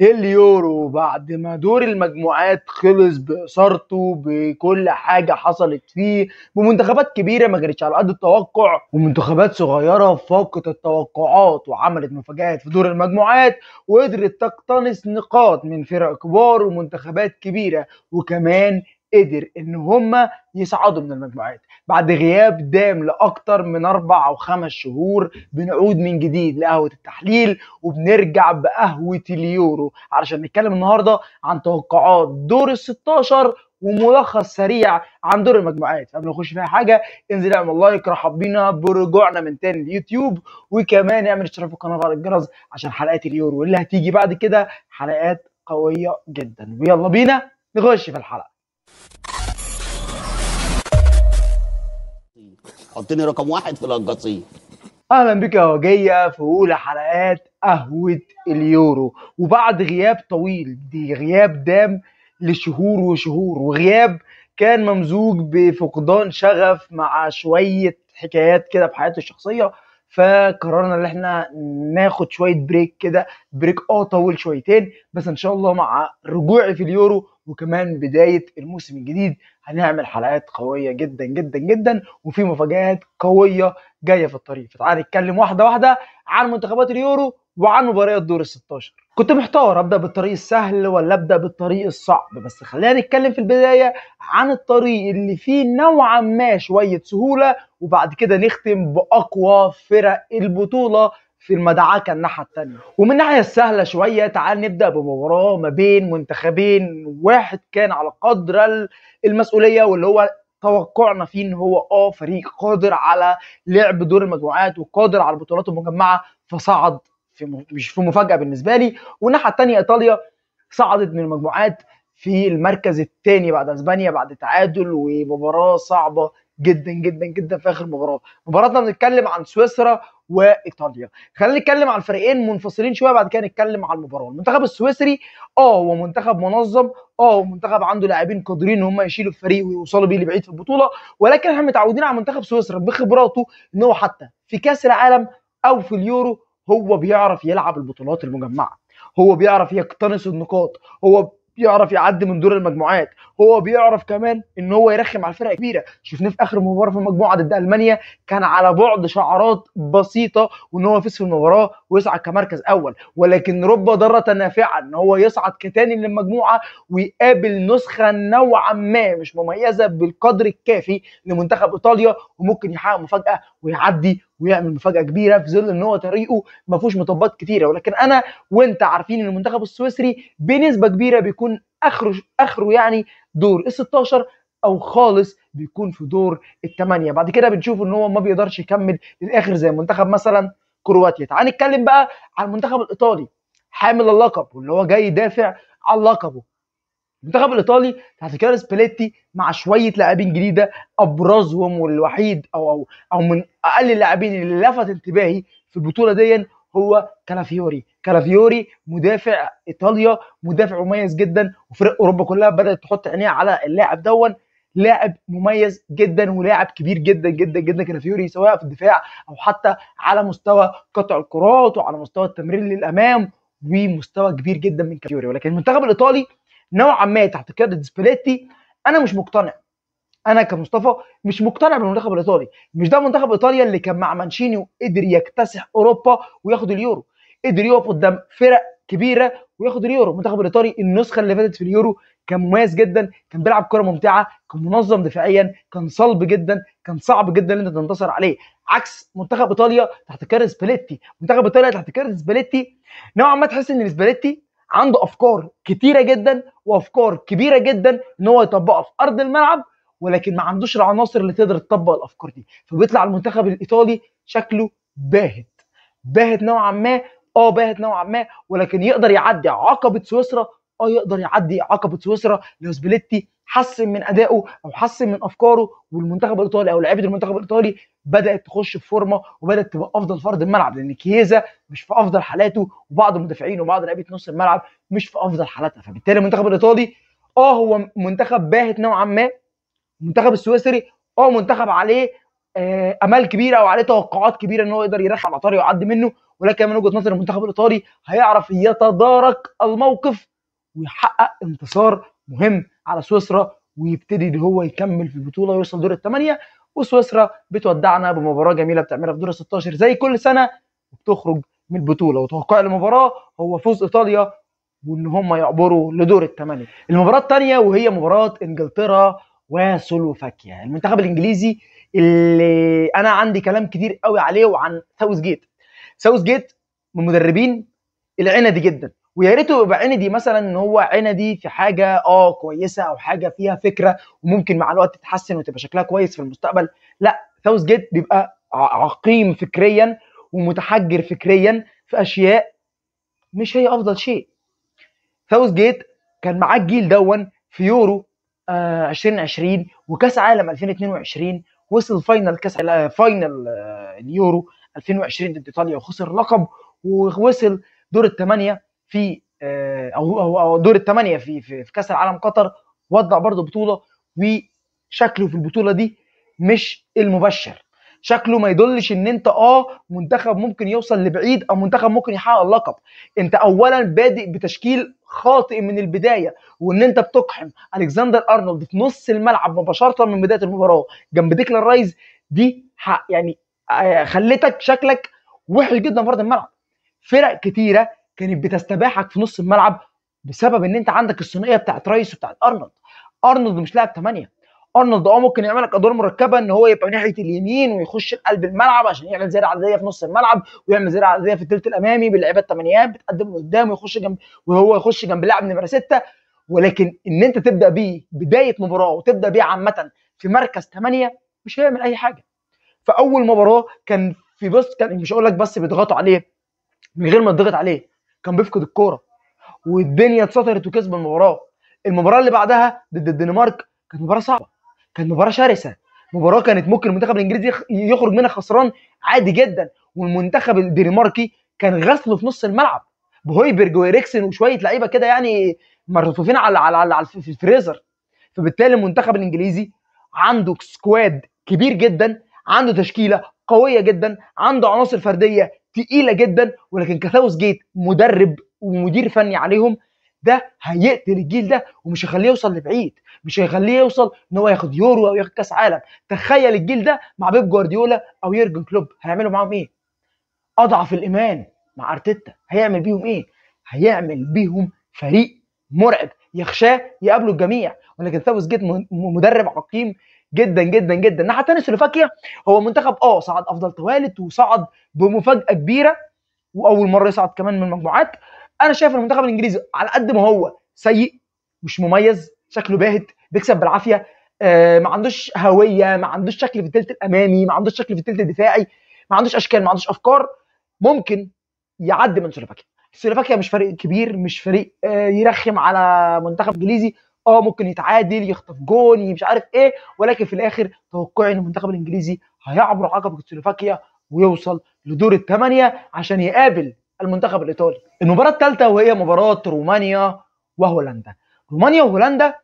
اليورو بعد ما دور المجموعات خلص بإثارته بكل حاجة حصلت فيه بمنتخبات كبيرة ما كانتش على قد التوقع ومنتخبات صغيرة فاقت التوقعات وعملت مفاجآت في دور المجموعات وقدرت تقتنص نقاط من فرق كبار ومنتخبات كبيرة وكمان قدر إن هم يصعدوا من المجموعات. بعد غياب دام لأكتر من أربع أو خمس شهور بنعود من جديد لقهوة التحليل وبنرجع بقهوة اليورو. علشان نتكلم النهارده عن توقعات دور ال 16 وملخص سريع عن دور المجموعات. قبل ما نخش في حاجة انزل اعمل لايك رحب بينا برجوعنا من تاني اليوتيوب وكمان اعمل اشتراك في القناة وفعل الجرس عشان حلقات اليورو اللي هتيجي بعد كده حلقات قوية جدا. ويلا بينا نخش في الحلقة. حطني رقم واحد في القصيم أهلا بك يا وجية في أولى حلقات قهوة اليورو. وبعد غياب طويل دي غياب دام لشهور وشهور. وغياب كان ممزوج بفقدان شغف مع شوية حكايات كده في حياته الشخصية. فقررنا ان إحنا ناخد شوية break كده break آه طول شويتين بس ان شاء الله مع رجوعي في اليورو وكمان بداية الموسم الجديد هنعمل حلقات قوية جدا جدا جدا وفي مفاجآت قوية جاية في الطريق. فتعال نتكلم واحدة واحدة عن منتخبات اليورو وعن مباريات دور ال 16 كنت محتار أبدأ بالطريق السهل ولا أبدأ بالطريق الصعب بس خلينا نتكلم في البداية عن الطريق اللي فيه نوعا ما شوية سهولة وبعد كده نختم بأقوى فرق البطولة في المدعكة الناحية الثانية ومن الناحيه السهله شوية تعال نبدأ بمباراة ما بين منتخبين. واحد كان على قدر ال- المسؤولية واللي هو توقعنا فيه إن هو آه فريق قادر على لعب دور المجموعات وقادر على البطولات المجمعة فصعد في. مش في مفاجأة بالنسبة لي. والناحية الثانية إيطاليا صعدت من المجموعات في المركز الثاني بعد أسبانيا بعد تعادل ومباراة صعبة جدا جدا جدا في آخر مباراة. مباراتنا بنتكلم عن سويسرا وإيطاليا. خلينا نتكلم عن الفريقين منفصلين شوية بعد كده نتكلم عن المباراة. المنتخب السويسري آه هو منتخب منظم آه هو منتخب عنده لاعبين قادرين إن هم يشيلوا الفريق ويوصلوا بيه لبعيد في البطولة. ولكن إحنا متعودين على منتخب سويسرا بخبراته إن هو حتى في كأس العالم أو في اليورو هو بيعرف يلعب البطولات المجمعة. هو بيعرف يقتنص النقاط. هو بيعرف يعدي من دور المجموعات. هو بيعرف كمان إن هو يرخم على الفرق كبيرة. شفناه في آخر مباراة في المجموعة ضد ألمانيا كان على بعد شعرات بسيطة وإن هو يفوز في المباراة ويصعد كمركز أول. ولكن رب ضاره نافعة إن هو يصعد كتاني للمجموعة ويقابل نسخة نوعا ما مش مميزة بالقدر الكافي لمنتخب إيطاليا وممكن يحقق مفاجأة ويعدي ويعمل مفاجأة كبيرة في ظل إن هو طريقه ما فيهوش مطبات كتيرة. ولكن أنا وأنت عارفين إن المنتخب السويسري بنسبة كبيرة بيكون اخره آخره يعني دور ال 16 أو خالص بيكون في دور الثمانيه بعد كده بنشوف إن هو ما بيقدرش يكمل للآخر زي منتخب مثلا كرواتيا. تعال نتكلم بقى عن المنتخب الإيطالي. حامل اللقب واللي هو جاي يدافع عن لقبه. المنتخب الإيطالي تحت قيادة سباليتي مع شوية لاعبين جديدة ابرزهم والوحيد أو أو أو من أقل اللاعبين اللي لفت انتباهي في البطولة دي هو كالافيوري. كالافيوري مدافع إيطاليا مدافع مميز جدا وفرق أوروبا كلها بدأت تحط عينيها على اللاعب ده لاعب مميز جدا ولاعب كبير جدا جدا جدا كالافيوري سواء في الدفاع أو حتى على مستوى قطع الكرات وعلى مستوى التمرير للأمام ومستوى كبير جدا من كالافيوري. ولكن المنتخب الإيطالي نوعا ما تحت قيادة سباليتي أنا مش مقتنع. أنا كمصطفى مش مقتنع بالمنتخب الإيطالي. مش ده منتخب إيطاليا اللي كان مع مانشيني وقدر يكتسح أوروبا وياخد اليورو. قدر يقف قدام فرق كبيرة وياخد اليورو. المنتخب الإيطالي النسخة اللي فاتت في اليورو كان مميز جدا كان بيلعب كرة ممتعة كان منظم دفاعيا كان صلب جدا كان صعب جدا إن أنت تنتصر عليه. عكس منتخب إيطاليا تحت قيادة سباليتي منتخب إيطاليا تحت قيادة سباليتي نوعا ما تحس إن سباليتي عنده أفكار كتيرة جدا وأفكار كبيرة جدا إن هو يطبقها في أرض الملعب ولكن ما عندوش العناصر اللي تقدر تطبق الأفكار دي. فبيطلع المنتخب الإيطالي شكله باهت باهت نوعا ما آه باهت نوعا ما ولكن يقدر يعدي عقبة سويسرا آه يقدر يعدي عقبة سويسرا. لو سباليتي حسن من أدائه أو حسن من أفكاره والمنتخب الإيطالي أو لعيبة المنتخب الإيطالي بدأت تخش في فورمة وبدأت تبقى أفضل فرد الملعب لأن كييزا مش في أفضل حالاته وبعض المدافعين وبعض لعيبة نص الملعب مش في أفضل حالاتها. فبالتالي المنتخب الإيطالي آه هو منتخب باهت نوعا ما المنتخب السويسري آه منتخب عليه آه، أمال كبيرة وعليه توقعات كبيرة إن هو يقدر يرخم على طريقه ويعدي منه ولكن من وجهة نظر المنتخب الإيطالي هيعرف يتدارك الموقف ويحقق انتصار مهم على سويسرا ويبتدي إن هو يكمل في البطولة ويوصل دور الثمانيه وسويسرا بتودعنا بمباراة جميلة بتعملها في دور ال 16 زي كل سنة وبتخرج من البطولة. وتوقع المباراة هو فوز إيطاليا وإن هم يعبروا لدور الثمانيه المباراة الثانية وهي مباراة إنجلترا وسلوفاكيا المنتخب الإنجليزي اللي أنا عندي كلام كتير قوي عليه وعن ساوث جيت ساوث جيت من المدربين العندي جدا. ويا ريته يبقى عندي مثلا إن هو عندي في حاجة آه كويسة أو حاجة فيها فكرة وممكن مع الوقت تتحسن وتبقى شكلها كويس في المستقبل. لا ساوث جيت بيبقى عقيم فكريا ومتحجر فكريا في أشياء مش هي أفضل شيء. ساوث جيت كان معاه الجيل ده في يورو آه 2020 وكأس عالم 2022 وصل final كأس آه، final آه اليورو 2020 ضد إيطاليا وخسر اللقب ووصل دور الثمانيه في آه، أو أو دور الثمانيه في في, كأس العالم قطر وده برضه بطولة وشكله في البطولة دي مش المبشر. شكله ما يدلش إن أنت آه منتخب ممكن يوصل لبعيد أو منتخب ممكن يحقق اللقب أنت اولا بادئ بتشكيل خاطئ من البداية وإن أنت بتقحم ألكسندر أرنولد في نص الملعب مباشرة من بداية المباراة جنب ديكلان رايس دي يعني آه، خلتك شكلك وحش جدا في أرض الملعب. فرق كتيرة كانت بتستباحك في نص الملعب بسبب إن أنت عندك الثنائيه بتاعت رايس وبتاعت أرنولد. أرنولد مش لاعب 8 أرنولد آه ممكن يعمل لك أدوار مركبة إن هو يبقى ناحية اليمين ويخش قلب الملعب عشان يعمل زيادة عددية في نص الملعب ويعمل زيادة عددية في الثلث الأمامي باللعيبة الثمانيات بتقدم لقدام ويخش جنب وهو يخش جنب لاعب نمرة ستة. ولكن إن أنت تبدأ بيه بداية مباراة وتبدأ بيه عامة في مركز ثمانيه مش هيعمل أي حاجة. فأول مباراة كان في بص كان مش هقول لك بس بيضغطوا عليه من غير ما يضغط عليه كان بيفقد الكورة والدنيا اتسطرت وكسب المباراه المباراة اللي بعدها ضد الدنمارك كانت مباراة صعبة كانت مباراة شرسة. مباراة كانت ممكن المنتخب الإنجليزي يخ- يخرج منها خسران عادي جدا والمنتخب الدنماركي كان غسله في نص الملعب. بهويبيرج وإريكسن وشوية لعيبة كده يعني مرفوفين على على, على في الفريزر. فبالتالي المنتخب الإنجليزي عنده squad كبير جدا عنده تشكيلة قوية جدا عنده عناصر فردية تقيلة جدا ولكن كساوث جيت مدرب ومدير فني عليهم ده هيقتل الجيل ده ومش هيخليه يوصل لبعيد مش هيخليه يوصل إن هو ياخد يورو أو ياخد كأس عالم. تخيل الجيل ده مع بيب جوارديولا أو يورجن كلوب هيعملوا معاهم إيه؟ أضعف الإيمان مع أرتيتا هيعمل بيهم إيه؟ هيعمل بيهم فريق مرعب يخشاه يقابله الجميع. ولكن ساوث جيت مدرب عقيم جدا جدا جدا. الناحيه الثانية سلوفاكيا هو منتخب آه صعد أفضل توالد وصعد بمفاجأة كبيرة وأول مرة يصعد كمان من المجموعات أنا شايف المنتخب الإنجليزي على قد ما هو سيء مش مميز شكله باهت بيكسب بالعافية آه ما عندوش هوية ما عندوش شكل في الثلث الأمامي ما عندوش شكل في الثلث الدفاعي ما عندوش أشكال ما عندوش أفكار. ممكن يعدي من سلوفاكيا. سلوفاكيا مش فريق كبير مش فريق آه يرخم على منتخب إنجليزي. آه ممكن يتعادل يخطف جون مش عارف إيه ولكن في الآخر توقعي إن المنتخب الإنجليزي هيعبر عقبة سلوفاكيا ويوصل لدور الثمانيه عشان يقابل المنتخب الإيطالي. المباراة الثالثه وهي مباراة رومانيا وهولندا. رومانيا وهولندا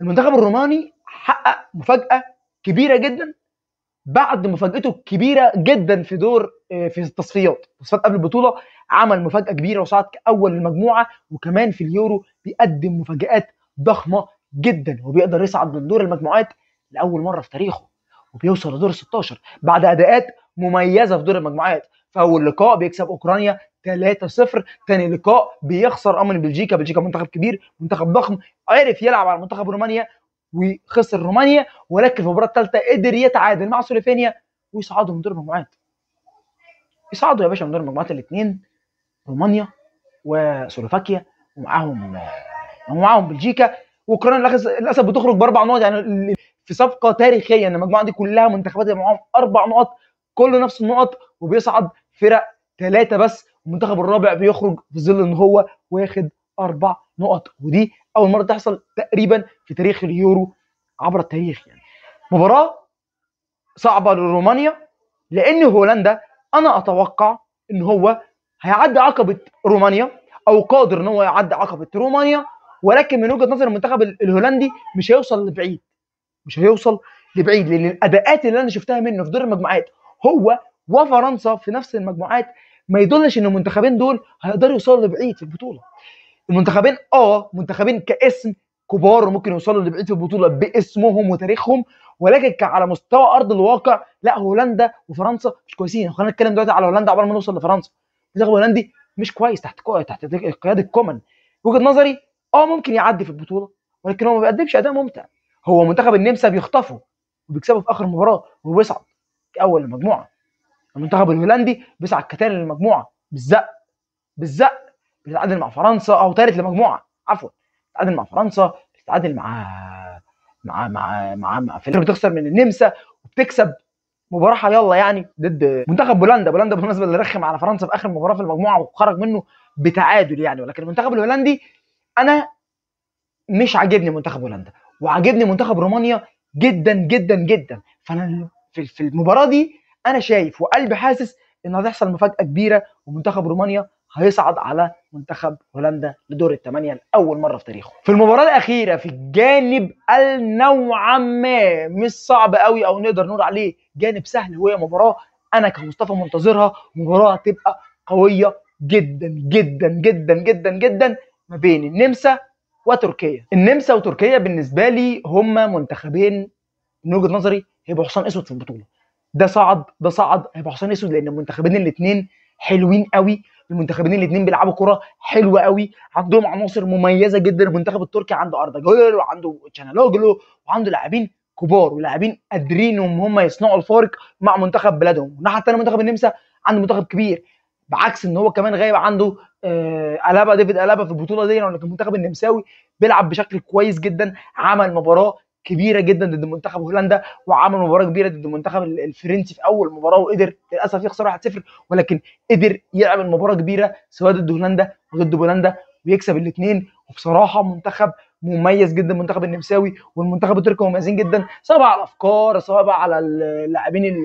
المنتخب الروماني حقق مفاجأة كبيرة جدا بعد مفاجأته الكبيره جدا في دور آه، في التصفيات. تصفيات قبل البطولة عمل مفاجأة كبيرة وصعد كأول المجموعه وكمان في اليورو بيقدم مفاجآت ضخمة جدا وبيقدر يصعد من دور المجموعات لأول مرة في تاريخه وبيوصل لدور ال 16 بعد أداءات مميزة في دور المجموعات. في أول لقاء بيكسب أوكرانيا 3-0 تاني لقاء بيخسر أمن بلجيكا بلجيكا منتخب كبير منتخب ضخم عرف يلعب على منتخب رومانيا وخسر رومانيا ولكن في المباراة الثالثة قدر يتعادل مع سلوفينيا ويصعدوا من دور المجموعات. يصعدوا يا باشا من دور المجموعات الاثنين رومانيا وسلوفاكيا ومعاهم ومعاهم بلجيكا. واوكرانيا للاسف بتخرج بأربع نقط. يعني في صفقة تاريخية إن المجموعة دي كلها منتخبات معاهم أربع نقط. كله نفس النقط. وبيصعد فرق ثلاثة بس. والمنتخب الرابع بيخرج في ظل إن هو واخد أربع نقط. ودي أول مرة تحصل تقريبا في تاريخ اليورو عبر التاريخ. يعني مباراة صعبة لرومانيا لأن هولندا أنا أتوقع إن هو هيعدي عقبة رومانيا أو قادر إن هو يعدي عقبة رومانيا. ولكن من وجهة نظر المنتخب ال- الهولندي مش هيوصل لبعيد. مش هيوصل لبعيد لأن الأداءات اللي أنا شفتها منه في دور المجموعات هو وفرنسا في نفس المجموعات ما يدلش إن المنتخبين دول هيقدروا يوصلوا لبعيد في البطولة. المنتخبين آه منتخبين كاسم كبار وممكن يوصلوا لبعيد في البطولة باسمهم وتاريخهم ولكن على مستوى أرض الواقع لا هولندا وفرنسا مش كويسين. خلينا نتكلم دلوقتي على هولندا قبل ما نوصل لفرنسا. المنتخب الهولندي مش كويس تحت. تحت قيادة كومان. وجهة نظري آه ممكن يعدي في البطولة ولكن هو ما بيقدمش أداء ممتع. هو منتخب النمسا بيخطفوا وبيكسبوا في آخر مباراة وبيصعد أول المجموعة. المنتخب الهولندي بيصعد كتاني للمجموعة بالزق بالزق بيتعادل مع فرنسا أو ثالث لمجموعة عفوا بيتعادل مع فرنسا بيتعادل مع مع مع مع, مع فيلم بتخسر من النمسا وبتكسب مباراة يلا يعني ضد منتخب بولندا بولندا بالمناسبة اللي رخم على فرنسا في آخر مباراة في المجموعة وخرج منه بتعادل يعني. ولكن المنتخب الهولندي أنا مش عاجبني منتخب هولندا وعاجبني منتخب رومانيا جدا جدا جدا فأنا في المباراة دي أنا شايف وقلبي حاسس إن هتحصل مفاجأة كبيرة ومنتخب رومانيا هيصعد على منتخب هولندا لدور الثمانيه لأول مرة في تاريخه. في المباراة الأخيرة في الجانب اللي نوعا ما مش صعب قوي أو نقدر نقول عليه جانب سهل وهي مباراة أنا كمصطفى منتظرها مباراة هتبقى قوية جدا جدا جدا جدا جدا ما بين النمسا وتركيا. النمسا وتركيا بالنسبة لي هما منتخبين من وجهة نظري هيبقوا حصان أسود في البطولة. ده صعد ده صعد هيبقى حصان أسود لأن المنتخبين الاثنين حلوين قوي المنتخبين الاثنين بيلعبوا كرة حلوة قوي عندهم عناصر مميزة جدا المنتخب التركي عنده أردا جولر وعنده تشانالوجلو وعنده لاعبين كبار ولاعبين قادرين إن هم يصنعوا الفارق مع منتخب بلادهم والناحيه الثانية منتخب النمسا عنده منتخب كبير بعكس إن هو كمان غايب عنده آه الابا ديفيد الابا في البطولة دي ولكن المنتخب النمساوي بيلعب بشكل كويس جدا عمل مباراة كبيرة جدا ضد منتخب هولندا وعمل مباراة كبيرة ضد المنتخب الفرنسي في أول مباراة وقدر للأسف يخسر 1-0 ولكن قدر يعمل مباراه كبيرة سواء ضد هولندا وضد بولندا ويكسب الاثنين وبصراحة منتخب مميز جدا المنتخب النمساوي والمنتخب التركي مميزين جدا سواء على الافكار سواء على اللاعبين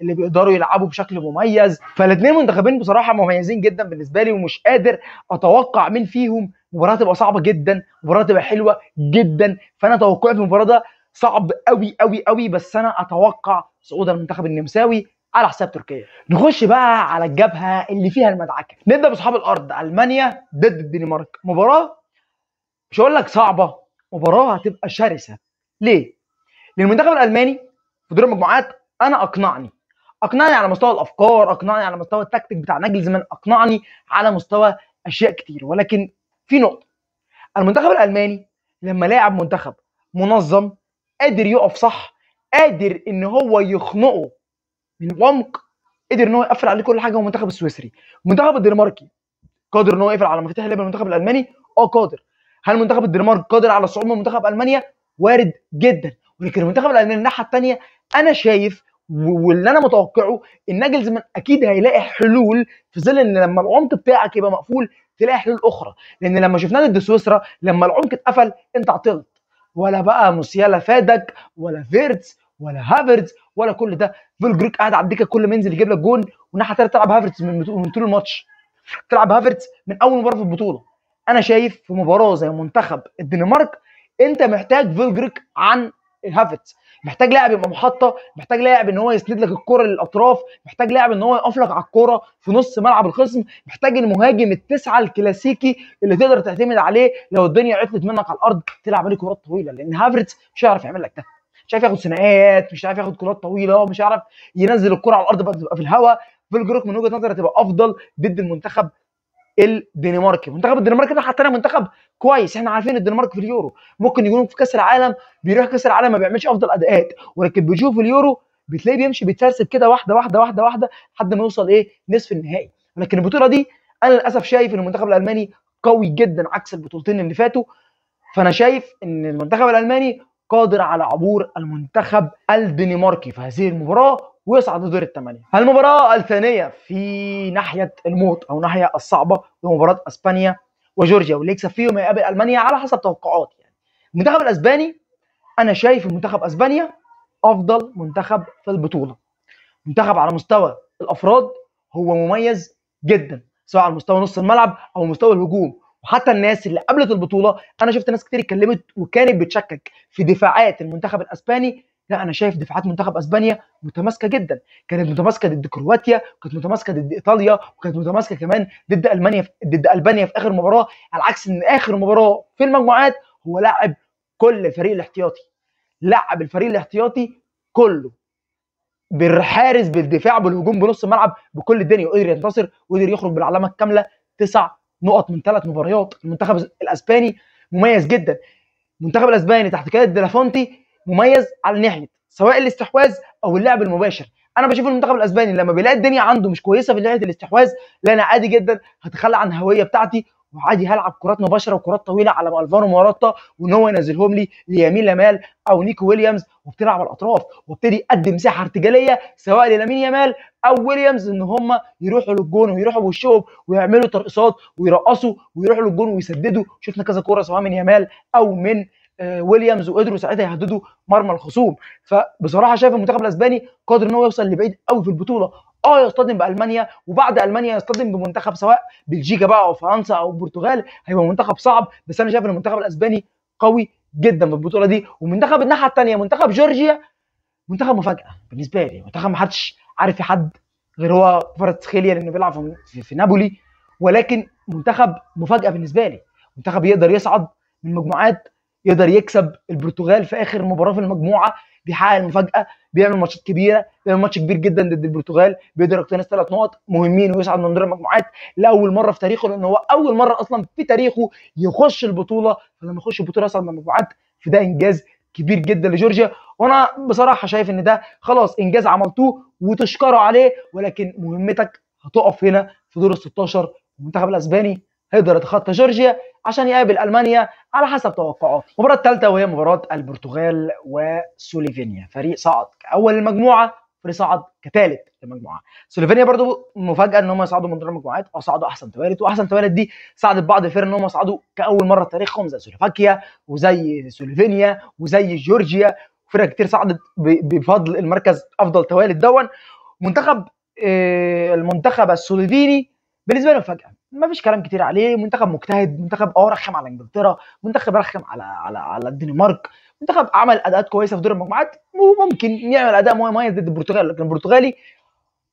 اللي بيقدروا يلعبوا بشكل مميز. فالاثنين منتخبين بصراحة مميزين جدا بالنسبة لي ومش قادر أتوقع مين فيهم مباراة تبقى صعبة جدا مباراة تبقى حلوة جدا. فأنا توقعي في المباراة ده صعب قوي قوي قوي بس أنا أتوقع صعود المنتخب النمساوي على حساب تركيا. نخش بقى على الجبهة اللي فيها المدعكة. نبدأ بأصحاب الأرض ألمانيا ضد الدنمارك. مباراة مش هقول لك صعبة مباراة هتبقى شرسة. ليه؟ لأن المنتخب الألماني في دور المجموعات أنا أقنعني. أقنعني على مستوى الأفكار أقنعني على مستوى التكتيك بتاع ناجلزمان أقنعني على مستوى أشياء كتير. ولكن في نقطة المنتخب الألماني لما لاعب منتخب منظم قادر يقف صح قادر إن هو يخنقه من عمق قدر إن هو يقفل عليه كل حاجة. هو المنتخب السويسري المنتخب الدنماركي قادر إن هو يقفل على مفاتيح لعب المنتخب الألماني؟ آه قادر. هل منتخب الدنمارك قادر على الصعود من منتخب ألمانيا؟ وارد جدا. ولكن المنتخب الألماني الناحية الثانية أنا شايف واللي أنا متوقعه إن ناجلزمان أكيد هيلاقي حلول في ظل إن لما العمق بتاعك يبقى مقفول تلاقي حلول أخرى. لأن لما شفناه ضد سويسرا لما العمق اتقفل أنت عطلت. ولا بقى موسيالا فادك ولا فيرتس ولا هافرتز ولا كل ده. فولكروج قاعد على الدكة كل ما ينزل يجيب لك جون والناحية الثانية تلعب هافرتز من طول الماتش. تلعب هافرتز من أول مباراة في البطولة. أنا شايف في مباراة زي منتخب الدنمارك أنت محتاج فولكروج عن هافرتز محتاج لاعب يبقى محطة محتاج لاعب إن هو يسند لك الكرة للأطراف محتاج لاعب إن هو يقف لك على الكرة في نص ملعب الخصم محتاج المهاجم التسعة الكلاسيكي اللي تقدر تعتمد عليه لو الدنيا عطلت منك على الأرض تلعب عليه كرات طويلة لأن هافرتز مش هيعرف يعمل لك ده. مش عارف ياخد ثنائيات مش عارف ياخد كرات طويلة مش عارف ينزل الكرة على الأرض تبقى في الهواء فولكروج من وجهة نظري هتبقى أفضل ضد المنتخب الدنماركي منتخب الدنمارك ده حتى منتخب كويس. إحنا عارفين الدنمارك في اليورو ممكن يكون في كأس العالم بيروح كأس العالم ما بيعملش أفضل أداءات. ولكن بيشوف اليورو بتلاقيه بيمشي بيتسرسب كده واحدة واحدة واحدة واحدة لحد ما يوصل إيه؟ نصف النهائي. ولكن البطولة دي أنا للأسف شايف إن المنتخب الألماني قوي جدا عكس البطولتين اللي فاتوا. فأنا شايف إن المنتخب الألماني قادر على عبور المنتخب الدنماركي. في هذه المباراة ويصعد لدور الثمانيه. المباراه الثانية في ناحية الموت أو ناحية الصعبة هي مباراه إسبانيا وجورجيا واللي يكسب فيهم هيقابل ألمانيا على حسب توقعاتي يعني. المنتخب الإسباني أنا شايف منتخب إسبانيا أفضل منتخب في البطولة. منتخب على مستوى الأفراد هو مميز جدا سواء على مستوى نص الملعب أو مستوى الهجوم وحتى الناس اللي قبلت البطولة أنا شفت ناس كتير اتكلمت وكانت بتشكك في دفاعات المنتخب الإسباني لا أنا شايف دفاعات منتخب أسبانيا متماسكة جدا. كانت متماسكة ضد كرواتيا وكانت متماسكة ضد إيطاليا وكانت متماسكة كمان ضد ألمانيا ضد ألبانيا في آخر مباراة على عكس إن آخر مباراة في المجموعات هو لاعب كل الفريق الاحتياطي. لعب الفريق الاحتياطي كله. بالحارس بالدفاع بالهجوم بنص الملعب بكل الدنيا. وقدر ينتصر وقدر يخرج بالعلامة الكاملة. تسع نقط من ثلاث مباريات. المنتخب الأسباني مميز جدا. المنتخب الأسباني تحت قياده دي لا فوينتي مميز على ناحية سواء الاستحواذ أو اللعب المباشر. أنا بشوف المنتخب الأسباني لما بيلاقي الدنيا عنده مش كويسة في ناحية الاستحواذ لا أنا عادي جدا هتخلى عن الهوية بتاعتي وعادي هلعب كرات مباشرة وكرات طويلة على الفارو موراتا وإن هو ينزلهم لي ليمين لامال أو نيكو ويليامز وبتلعب على الأطراف وابتدي ادي مساحه ارتجالية سواء للامين يامال أو ويليامز إن هم يروحوا للجون ويروحوا بوشهم ويعملوا ترقصات ويرقصوا ويروحوا للجون ويسددوا. شفنا كذا كورة سواء من يامال أو من ويليامز وقدروا ساعتها يهددوا مرمى الخصوم. فبصراحة شايف المنتخب الأسباني قادر إن هو يوصل لبعيد قوي في البطولة. آه يصطدم بألمانيا وبعد ألمانيا يصطدم بمنتخب سواء بلجيكا بقى أو فرنسا أو البرتغال هيبقى منتخب صعب. بس أنا شايف إن المنتخب الأسباني قوي جدا في البطولة دي. ومنتخب الناحية الثانية منتخب جورجيا منتخب مفاجأة بالنسبة لي. منتخب ما حدش عارف حد غير هو فارتسخيليا لأنه بيلعب في, في, نابولي. ولكن منتخب مفاجأة بالنسبة لي. منتخب يقدر يصعد من المجموعات يقدر يكسب البرتغال في آخر مباراة في المجموعة بيحقق المفاجأة بيعمل ماتشات كبيرة بيعمل ماتش كبير جدا ضد البرتغال بيقدر يقتنص ثلاث نقط مهمين ويصعد من دور المجموعات لأول مرة في تاريخه لأن هو أول مرة أصلا في تاريخه يخش البطولة فلما يخش البطولة يصعد من المجموعات فده إنجاز كبير جدا لجورجيا. وأنا بصراحة شايف إن ده خلاص إنجاز عملتوه وتشكروا عليه ولكن مهمتك هتقف هنا في دور ال 16 المنتخب الأسباني هيقدر يتخطى جورجيا عشان يقابل ألمانيا على حسب توقعاتي المباراه الثالثة وهي مباراة البرتغال وسلوفينيا. فريق صعد كأول المجموعة فريق صعد كثالث المجموعة. سلوفينيا برضو مفاجأة إن هم يصعدوا من دور المجموعات أو صعدوا أحسن توالت وأحسن توالت دي ساعدت بعض الفرق إن هم يصعدوا كأول مرة في تاريخهم زي سلوفاكيا وزي سلوفينيا وزي جورجيا. فرق كتير صعدت بفضل المركز أفضل توالت دون منتخب آه، المنتخب السلوفيني بالنسبة لي مفاجاه ما فيش كلام كتير عليه. منتخب مجتهد منتخب آه رخم على إنجلترا منتخب رخم على على على الدنمارك. منتخب عمل أداءات كويسة في دور المجموعات وممكن يعمل أداء مميز ضد البرتغال لكن البرتغالي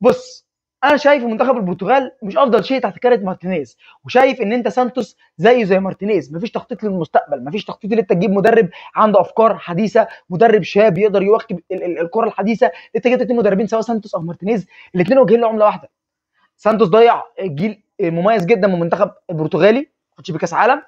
بص أنا شايف منتخب البرتغال مش أفضل شيء تحت قيادة مارتينيز. وشايف إن أنت سانتوس زيه زي مارتينيز. مفيش تخطيط للمستقبل مفيش تخطيط إن أنت تجيب مدرب عنده أفكار حديثة مدرب شاب يقدر يواكب الكرة الحديثة. أنت جبت اثنين مدربين سواء سانتوس أو مارتينيز. الاثنين وجهين لعملة واحدة. سانتوس ضيع جيل مميز جدا من المنتخب البرتغالي خدش بكأس عالم.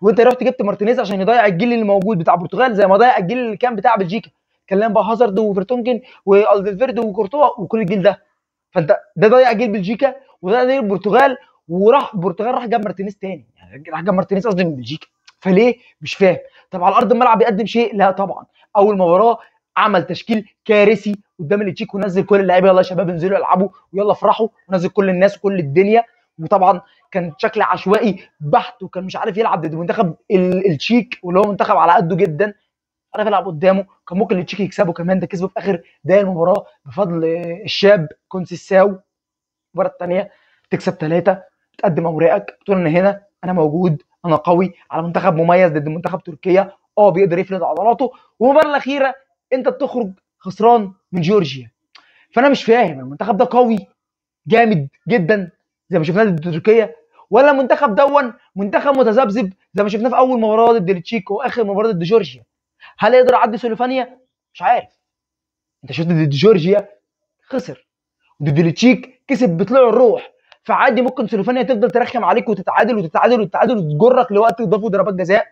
وانت رحت جبت مارتينيز عشان يضيع الجيل اللي موجود بتاع البرتغال زي ما ضيع الجيل اللي كان بتاع بلجيكا. كلام بقى هازارد وفرتونجن وألدرفيريلد وكورتوا وكل الجيل ده. فانت ده ضيع جيل بلجيكا وده ضيع البرتغال وراح البرتغال راح جاب مارتينيز تاني. يعني راح جاب مارتينيز قصدي من بلجيكا. فليه؟ مش فاهم. طب على أرض الملعب بيقدم شيء؟ لا طبعا. أول مباراه عمل تشكيل كارثي قدام التشيك ونزل كل اللعيبة يلا يا شباب انزلوا العبوا ويلا افرحوا ونزل كل الناس وكل الدنيا. وطبعا كان شكل عشوائي بحت وكان مش عارف يلعب ضد منتخب التشيك واللي هو منتخب على قده جدا. عارف يلعب قدامه كان ممكن التشيك يكسبه كمان ده كسبه في آخر دقايق المباراه بفضل الشاب كونسيساو. المباراه الثانية تكسب ثلاثة تقدم أوراقك تقول ان هنا أنا موجود أنا قوي على منتخب مميز ضد منتخب تركيا. آه بيقدر يفرض عضلاته. والمباراه الأخيرة انت بتخرج خسران من جورجيا. فأنا مش فاهم المنتخب ده قوي جامد جدا زي ما شفناه ضد تركيا. ولا المنتخب دون منتخب متذبذب زي ما شفناه في أول مباراة ضد التشيك وآخر مباراة ضد جورجيا. هل يقدر يعدي سلوفانيا مش عارف. أنت شفت ضد جورجيا؟ خسر. ضد التشيك كسب بطلوع الروح. فعادي ممكن سلوفانيا تفضل ترخم عليك وتتعادل وتتعادل وتتعادل وتجرك لوقت اضافي ضربات جزاء.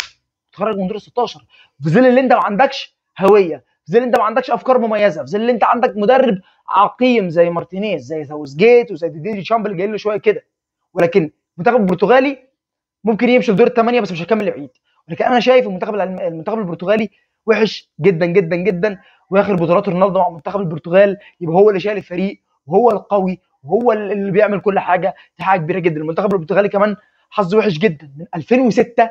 تخرج من دور 16 في ظل اللي أنت ما عندكش هوية. في ظل انت ما عندكش افكار مميزة في ظل انت عندك مدرب عقيم زي مارتينيز زي ساوث جيت وزي ديدي شامبل جاي له شوية كده. ولكن المنتخب البرتغالي ممكن يمشي لدور الثمانيه بس مش هيكمل لبعيد ولكن أنا شايف المنتخب المنتخب البرتغالي وحش جدا جدا جدا. وآخر بطولات رونالدو مع منتخب البرتغال يبقى هو اللي شايل الفريق وهو القوي وهو اللي بيعمل كل حاجة. دي حاجة كبيرة جدا. المنتخب البرتغالي كمان حظه وحش جدا. من 2006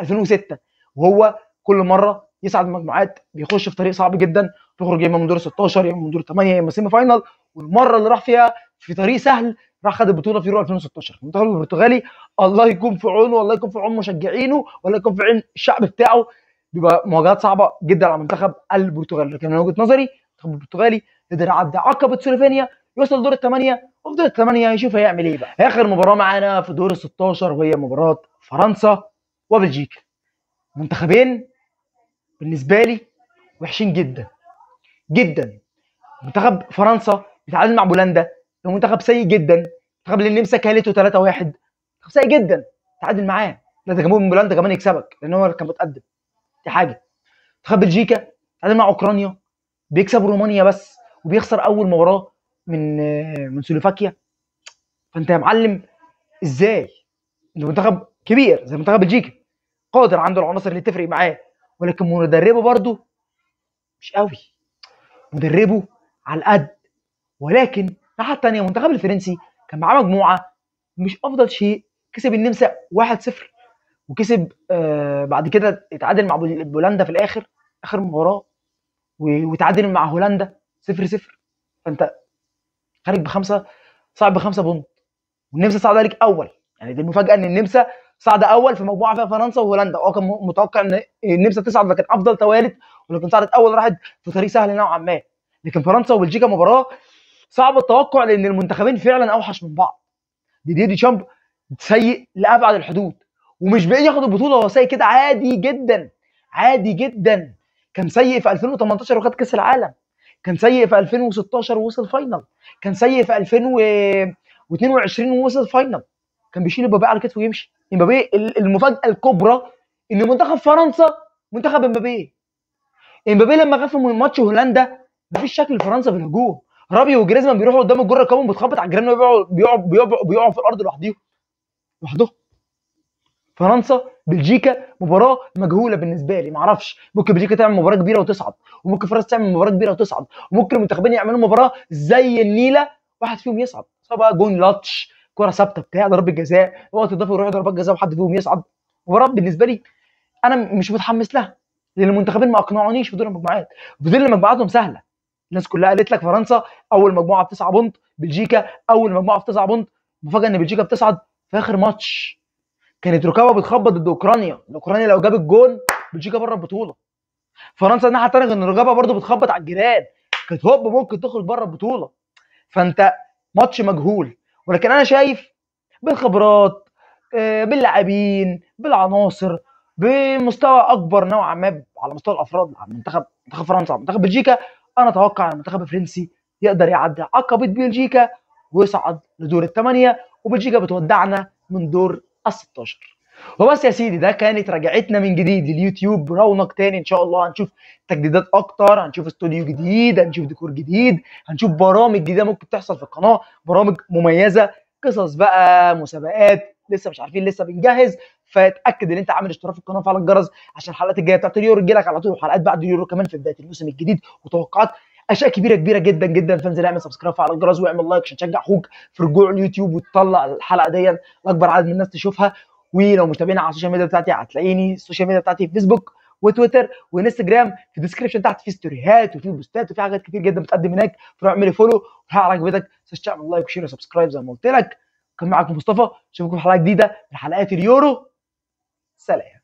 2006 وهو كل مرة يصعد المجموعات بيخش في طريق صعب جدا تخرج يا إما من دور 16 يا إما من دور 8 يا إما semi final والمرة اللي راح فيها في طريق سهل راح خد البطولة في يورو 2016 المنتخب البرتغالي الله يكون في عونه والله يكون في عون مشجعينه والله يكون في عين الشعب بتاعه. بيبقى مواجهات صعبة جدا على منتخب البرتغال. لكن من وجهة نظري المنتخب البرتغالي قدر يعدي عقبة سلوفينيا يوصل دور الثمانيه وفي دور الثمانيه يشوف هيعمل إيه بقى. آخر مباراة معانا في دور ال 16 وهي مباراة فرنسا وبلجيكا. منتخبين بالنسبة لي وحشين جدا جدا. منتخب فرنسا بيتعادل مع بولندا منتخب سيء جدا. منتخب النمسا كالته 3 1 منتخب سيء جدا. تعادل معاه. لا ده كمان بولندا كمان يكسبك لأن هو كان متقدم. دي حاجة. منتخب بلجيكا تعادل مع أوكرانيا. بيكسب رومانيا بس وبيخسر أول مباراة من من سلوفاكيا. فأنت يا معلم إزاي؟ انت منتخب كبير زي منتخب بلجيكا. قادر عنده العناصر اللي تفرق معاه. ولكن مدربه برضه مش قوي. مدربه على القد. ولكن الناحية الثانية المنتخب الفرنسي كان معاه مجموعة مش أفضل شيء. كسب النمسا 1-0 وكسب آه بعد كده اتعادل مع بول- بولندا في الآخر آخر مباراة. وتعادل مع هولندا 0-0 فأنت خارج بخمسة صعد بخمسة بونت. والنمسا صعد عليك أول. يعني دي المفاجأة إن النمسا صعد أول في مجموعة فيها فرنسا وهولندا. آه كان متوقع إن النمسا تصعد لكن أفضل توالت ولكن صعدت اول راحت في طريق سهل نوعا ما. لكن فرنسا وبلجيكا مباراة صعب التوقع لأن المنتخبين فعلا أوحش من بعض. ديدي ديشامب سيء لأبعد الحدود ومش بعيد ياخد البطولة هو سيء كده عادي جدا عادي جدا. كان سيء في 2018 وخد كأس العالم. كان سيء في 2016 ووصل final كان سيء في 2022 ووصل final كان بيشيل امبابي على كتفه ويمشي. امبابي ال- المفاجأة الكبرى إن منتخب فرنسا منتخب امبابي. امبابي لما غاب في ماتش هولندا مفيش شكل لفرنسا في الهجوم. رابيو وجريزمان بيروحوا قدام الجون كمان بتخبط على الجيران وبيقعوا بيقعوا بيقعوا, بيقعوا في الأرض لوحديهم. لوحدهم. فرنسا بلجيكا مباراة مجهولة بالنسبة لي. معرفش ممكن بلجيكا تعمل مباراة كبيرة وتصعد وممكن فرنسا تعمل مباراة كبيرة وتصعد وممكن المنتخبين يعملوا مباراة زي النيلة واحد فيهم يصعد. سواء بقى جون لاتش. كرة ثابتة بتاع ضربة جزاء وقت اضافي يروح ضربات جزاء واحد فيهم يصعد. مباراه بالنسبة لي أنا مش متحمس لها لأن المنتخبين ما أقنعونيش في دور المجموعات. في دور المجموعاتهم سهلة. الناس كلها قالت لك فرنسا أول مجموعة بتسعه point بلجيكا أول مجموعة بتسعه point مفاجأة إن بلجيكا بتصعد في آخر ماتش. كانت ركابه بتخبط ضد أوكرانيا. اوكرانيا لو جابت جون بلجيكا بره البطولة. فرنسا الناحيه الثانية كان ركابه برضه بتخبط على الجيران. كانت هوب ممكن تخرج بره البطولة. فأنت ماتش مجهول. ولكن أنا شايف بالخبرات آه، باللاعبين بالعناصر بمستوى أكبر نوعا ما على مستوى الأفراد على منتخب منتخب فرنسا على منتخب بلجيكا. أنا أتوقع إن المنتخب الفرنسي يقدر يعدي عقبه بلجيكا ويصعد لدور الثمانيه وبلجيكا بتودعنا من دور ال 16 وبس يا سيدي ده كانت رجعتنا من جديد اليوتيوب رونق تاني إن شاء الله. هنشوف تجديدات أكتر هنشوف استوديو جديد هنشوف ديكور جديد هنشوف برامج جديدة ممكن تحصل في القناة برامج مميزة قصص بقى مسابقات لسه مش عارفين لسه بنجهز. فاتأكد إن أنت عامل اشتراك في القناة وفعل الجرس عشان الحلقات الجاية بتاعت اليورو تجيلك على طول وحلقات بعد اليورو كمان في بداية الموسم الجديد. وتوقعات أشياء كبيرة كبيرة جدا جدا. فانزل اعمل subscribe وفعل الجرس واعمل like عشان تشجع أخوك في رجوع اليوتيوب وتطلع الحلقة دي لأكبر عدد من الناس تشوفها. ولو مش تابعيني على ال social media بتاعتي هتلاقيني ال social media بتاعتي في فيسبوك وتويتر وانستجرام في ال description تحت في ستوريهات وفي بوستات وفي حاجات كتير جدا بتقدم هناك. فروح اعملي follow والحلقة عجبتك تعمل like و share و subscribe زي ما قلت لك. كان معاكم مصطفى أشوفكم في حلقة جديدة من حلقات اليورو. سلام.